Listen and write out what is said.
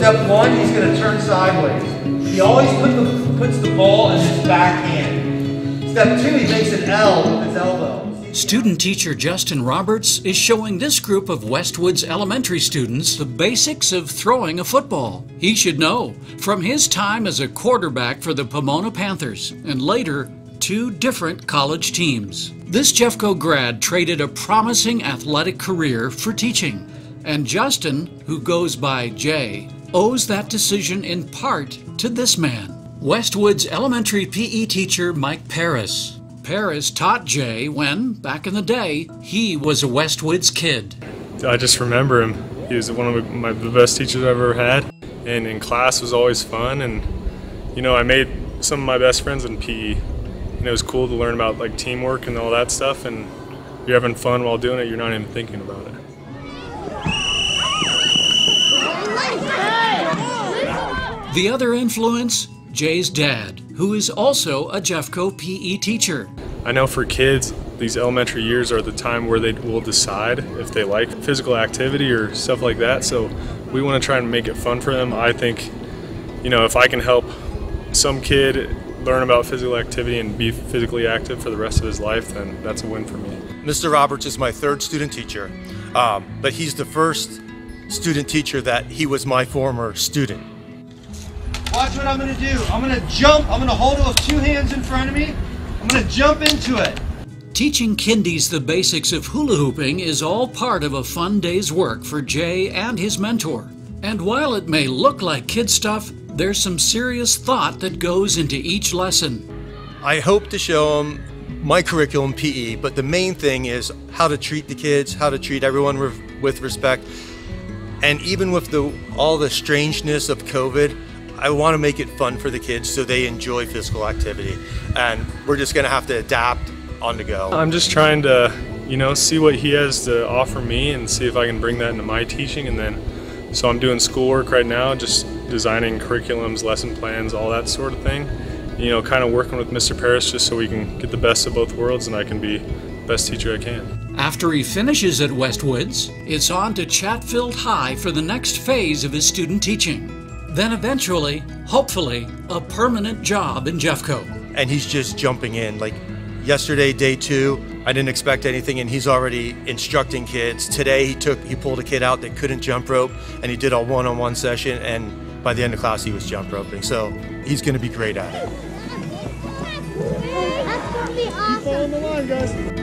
Step one, he's going to turn sideways. He always put the, puts the ball in his back hand. Step two, he makes an L with his elbow. Student teacher Justin Roberts is showing this group of Westwoods elementary students the basics of throwing a football. He should know from his time as a quarterback for the Pomona Panthers and later two different college teams. This Jeffco grad traded a promising athletic career for teaching. And Justin, who goes by Jay, owes that decision in part to this man, Westwoods elementary PE teacher Mike Paris. Paris taught Jay when, back in the day, he was a Westwoods kid. I just remember him. He was one of my, the best teachers I've ever had, and in class was always fun. And you know, I made some of my best friends in PE, and it was cool to learn about like teamwork and all that stuff. And you're having fun while doing it. You're not even thinking about it. The other influence, Jay's dad, who is also a Jeffco PE teacher. I know for kids, these elementary years are the time where they will decide if they like physical activity or stuff like that. So we want to try and make it fun for them. I think, you know, if I can help some kid learn about physical activity and be physically active for the rest of his life, then that's a win for me. Mr. Roberts is my third student teacher, um, but he's the first student teacher that he was my former student. Watch what I'm going to do. I'm going to jump. I'm going to hold it with two hands in front of me. I'm going to jump into it. Teaching kindies the basics of hula hooping is all part of a fun day's work for Jay and his mentor. And while it may look like kid stuff, there's some serious thought that goes into each lesson. I hope to show them my curriculum PE, but the main thing is how to treat the kids, how to treat everyone with respect. And even with the all the strangeness of COVID, I want to make it fun for the kids so they enjoy physical activity. And we're just going to have to adapt on the go. I'm just trying to, you know, see what he has to offer me and see if I can bring that into my teaching. And then, so I'm doing schoolwork right now, just designing curriculums, lesson plans, all that sort of thing. You know, kind of working with Mr. Paris just so we can get the best of both worlds and I can be best teacher I can. After he finishes at Westwoods, it's on to Chatfield High for the next phase of his student teaching. Then eventually, hopefully, a permanent job in Jeffco. And he's just jumping in. Like yesterday, day two, I didn't expect anything, and he's already instructing kids. Today, he took he pulled a kid out that couldn't jump rope, and he did a one-on-one session. And by the end of class, he was jump roping. So he's going to be great at it. That's going to be awesome. Keep following the line, guys.